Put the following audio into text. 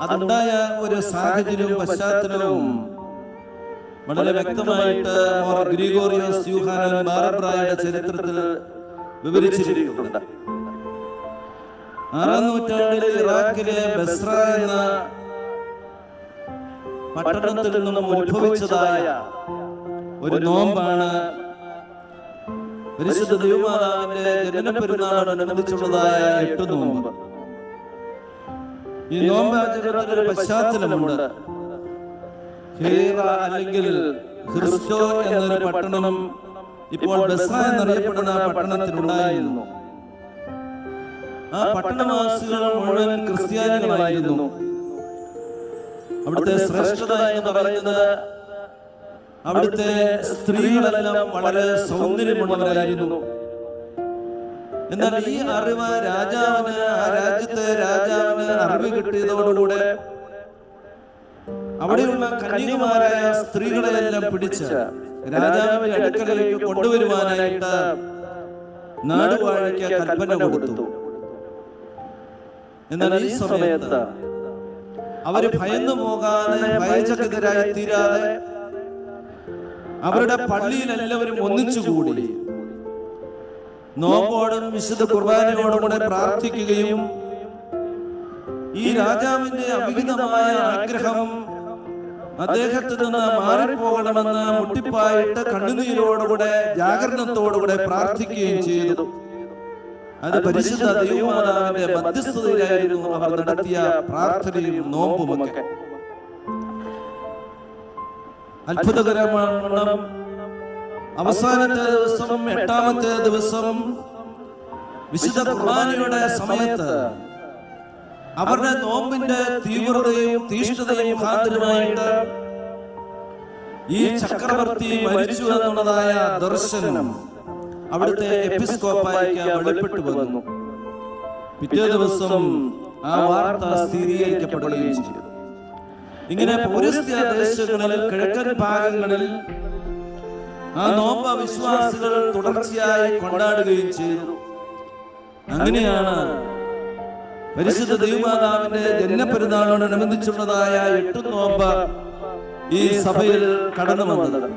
അതുണ്ടായ ഒരു സാഹചര്യവും പശ്ചാത്തലവും വളരെ വ്യക്തമായിട്ട് ഗ്രിഗോറിയോസ് യൂഹാനൻ ചരിത്രത്തിൽ വിവരിച്ചിരിക്കുന്നുണ്ട്. ആറാം നൂറ്റാണ്ടിൽ ഇറാഖിലെ ബസ്ര എന്ന പട്ടണത്തിൽ നിന്നും ഉത്ഭവിച്ചതായ ഒരു നോമ്പാണ് പരിശുദ്ധ ദൈവമാതാവിന്റെ ജനന പെരുന്നാളോടനുബന്ധിച്ചുള്ളതായ എട്ട് നോമ്പ്. ഈ നോമ്പ് ആചരണത്തിന്റെ പശ്ചാത്തലമുണ്ട്. അല്ലെങ്കിൽ ക്രിസ്റ്റോ എന്നൊരു പട്ടണം ഇപ്പോൾ ബസ്ര എന്നറിയപ്പെടുന്ന പട്ടണത്തിലുണ്ടായിരുന്നു. ആ പട്ടണവാസികൾ മുഴുവൻ ക്രിസ്ത്യാനികളായിരുന്നു. അവിടുത്തെ ശ്രേഷ്ഠത എന്ന് പറയുന്നത് അവിടുത്തെ സ്ത്രീകളെല്ലാം വളരെ സൗന്ദര്യമുള്ളവരായിരുന്നു. എന്നാൽ ഈ അറിവ് രാജാവിന് ആ രാജ്യത്തെ രാജാവിന് അറിവ് കിട്ടിയതോടുകൂടെ അവിടെയുള്ള കന്യകുമാരായ സ്ത്രീകളെല്ലാം പിടിച്ച് രാജാവിന്റെ അടുക്കളയിലേക്ക് കൊണ്ടുവരുവാനായിട്ട് നാടുവാഴയ്ക്ക് കൽപ്പന കൊടുത്തു. എന്നാൽ ഈ സമയത്ത് അവർ ഭയന്നു പോകാതെ ഭയചകിതരായി തീരാതെ അവരുടെ പള്ളിയിൽ എല്ലാവരും ഒന്നിച്ചുകൂടി. നോമ്പോടും വിശുദ്ധ കുർബാനയോടും കൂടെ പ്രാർത്ഥിക്കുകയും ഈ രാജാവിന്റെ അവിഹിതമായ ആഗ്രഹം അദ്ദേഹത്തിൽ നിന്ന് മാറിപ്പോകണമെന്ന് മുട്ടിപ്പായിട്ട് കണ്ണുനീരോടുകൂടെ ജാഗരണത്തോടുകൂടെ പ്രാർത്ഥിക്കുകയും ചെയ്തു. അത് പരിശുദ്ധ ദൈവമാതാവിന്റെ മധ്യസ്ഥതയിലായിരുന്നു അവർ നടത്തിയ പ്രാർത്ഥനയും നോമ്പുമൊക്കെ. അത്ഭുതകരമാണ് അവസാനത്തെ ദിവസം എട്ടാമത്തെ ദിവസം വിശുദ്ധ കുർബാനയുടെ സമയത്ത് അവരുടെ നോമ്പിന്റെ തീവ്രതയും തീഷ്ണതയും മുഖാന്തരമായിട്ട് ഈ ചക്രവർത്തി മരിച്ചു എന്നുള്ളതായ ദർശനം അവിടുത്തെ എപ്പിസ്കോപ്പായിക്ക് വെളിപ്പെട്ടു വന്നു. പിറ്റേ ദിവസം ആ വാർത്ത സ്ഥിരീകരിക്കപ്പെടുകയും ചെയ്തു. ഇങ്ങനെ പൗരസ്ത്യ ദേശങ്ങളിൽ കിഴക്കൻ ഭാഗങ്ങളിൽ ആ നോമ്പ വിശ്വാസികൾ തുടർച്ചയായി കൊണ്ടാടുകയും ചെയ്തു. അങ്ങനെയാണ് പരിശുദ്ധ ദൈവമാതാവിന്റെ ജന്മപെരുന്നാളോടനുബന്ധിച്ചുള്ളതായ എട്ടു നോമ്പ ഈ സഭയിൽ കടന്നു വന്നത്.